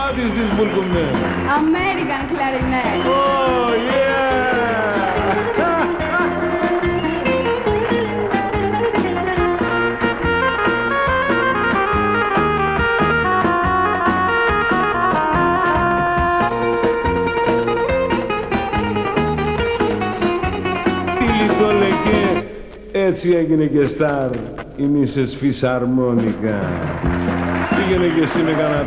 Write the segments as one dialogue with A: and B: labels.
A: Πάτε τι
B: πουλφούν, Αμερικανέ! Τυγότελε και έτσι έγινε και στα η Μίσες Φυσαρμόνικα. Πήγαινε και εσύ με κανένα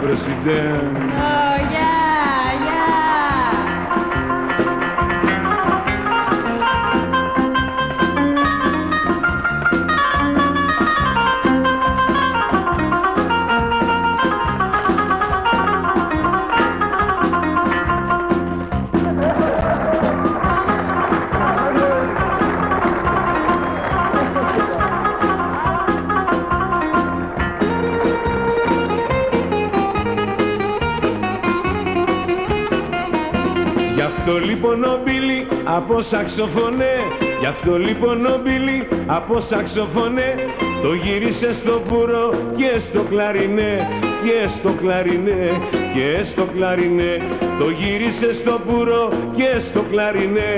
B: Γι' αυτό λοιπόν ο Μπίλι από σαξοφωνέ. Γι' αυτό λοιπόν ο Μπίλι από σαξοφωνέ. Το γύρισε στο πουρο και στο κλαρινέ Και στο κλαρινέ και στο κλαρινέ. Το γύρισε στο πουρο και στο κλαρινέ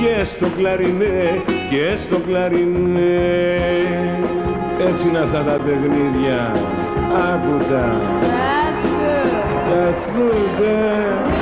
B: Και στο κλαρινέ και στο κλαρινέ. Έτσι είναι αυτά τα παιχνίδια Άκουτα.
A: That's good.
B: That's good,